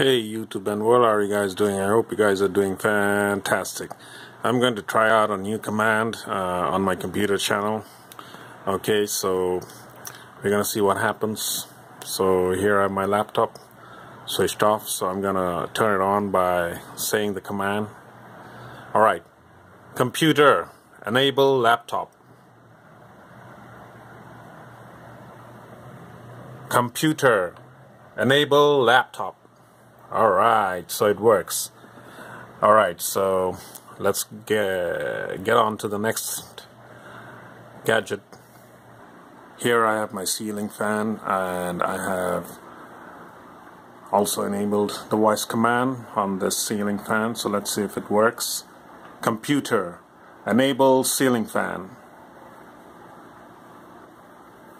Hey YouTube and what are you guys doing? I hope you guys are doing fantastic. I'm going to try out a new command uh, on my Komputar channel. Okay, so we're gonna see what happens. So here I have my laptop switched off, so I'm gonna turn it on by saying the command. Alright, computer, enable laptop. Computer, enable laptop. Alright, so it works. Alright, so let's get, get on to the next gadget. Here I have my ceiling fan and I have also enabled the voice command on this ceiling fan so let's see if it works. Computer, enable ceiling fan.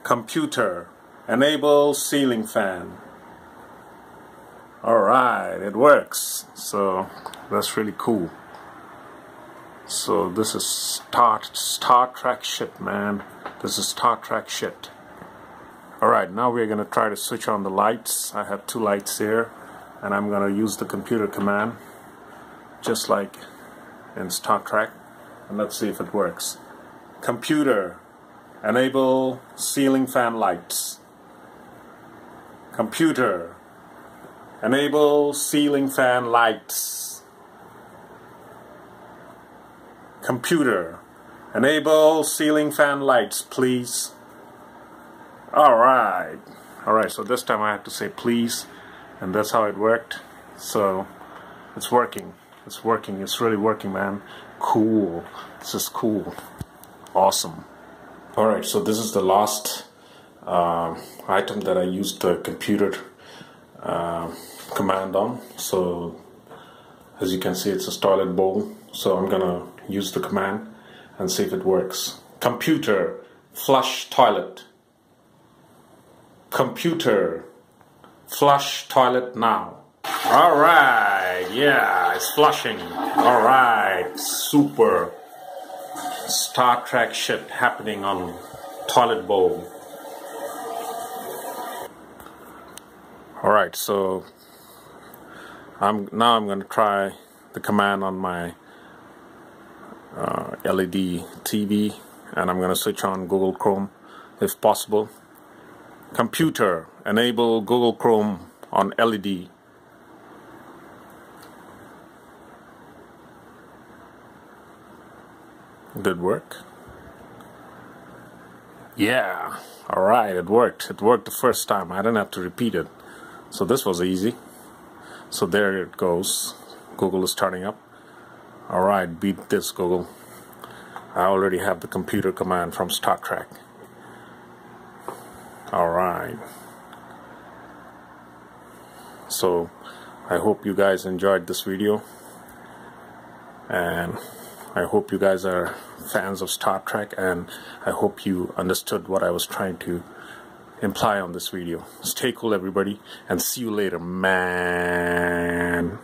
Computer, enable ceiling fan. Alright, it works. So that's really cool. So this is Star, Star Trek shit, man. This is Star Trek shit. Alright, now we're going to try to switch on the lights. I have two lights here. And I'm going to use the computer command. Just like in Star Trek. And let's see if it works. Computer, enable ceiling fan lights. Computer, Enable ceiling fan lights. Computer. Enable ceiling fan lights, please. Alright. Alright, so this time I have to say please. And that's how it worked. So, it's working. It's working. It's really working, man. Cool. This is cool. Awesome. Alright, so this is the last uh, item that I used the computer uh, command on. So as you can see it's a toilet bowl. So I'm gonna use the command and see if it works. Computer flush toilet. Computer flush toilet now. Alright yeah it's flushing. Alright super Star Trek shit happening on toilet bowl Alright, so I'm now I'm going to try the command on my uh, LED TV and I'm going to switch on Google Chrome if possible. Computer, enable Google Chrome on LED. Did work? Yeah, alright, it worked. It worked the first time. I didn't have to repeat it. So this was easy. So there it goes. Google is starting up. Alright, beat this Google. I already have the computer command from Star Trek. Alright. So I hope you guys enjoyed this video. And I hope you guys are fans of Star Trek and I hope you understood what I was trying to imply on this video. Stay cool, everybody, and see you later, man.